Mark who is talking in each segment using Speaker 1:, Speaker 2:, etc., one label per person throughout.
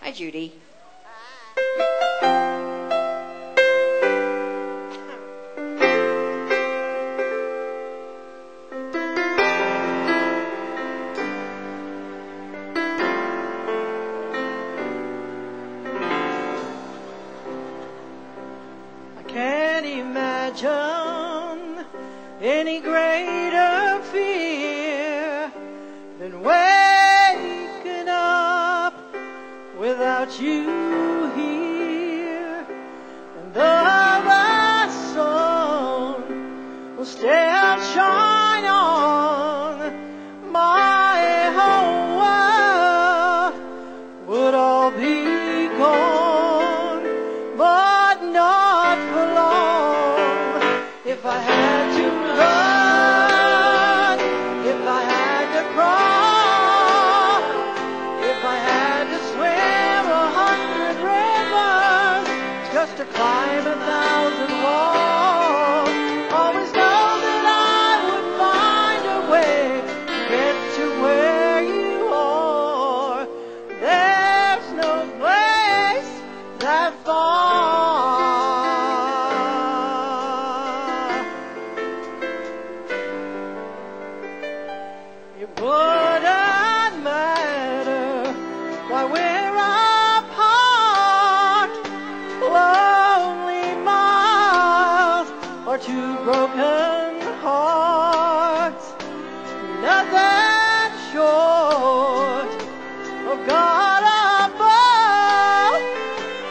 Speaker 1: Hi, Judy.
Speaker 2: I can't imagine any greater fear than waking without you here. And though the sun will still shine on, to climb a thousand walls, always know that I would find a way to get to where you are. There's no place that far. It wouldn't broken hearts. Nothing short of God above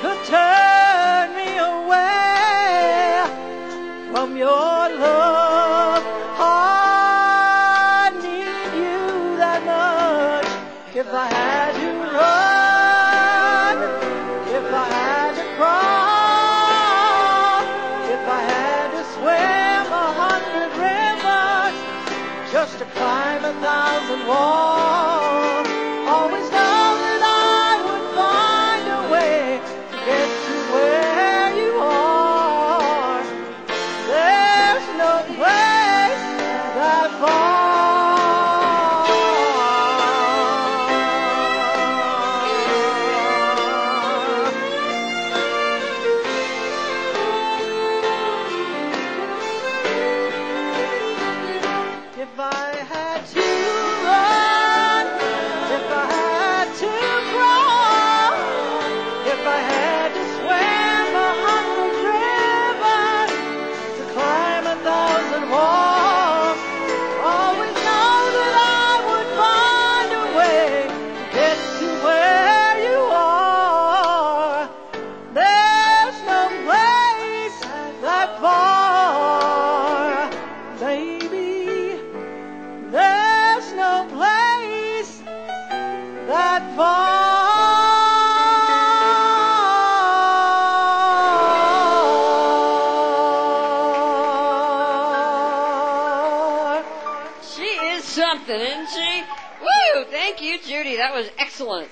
Speaker 2: could turn me away from your love. I need you that much. If I had to run, if I had to crawl, just to climb a thousand walls, thousand
Speaker 1: something, isn't she? Woo! Thank you, Judy. That was excellent.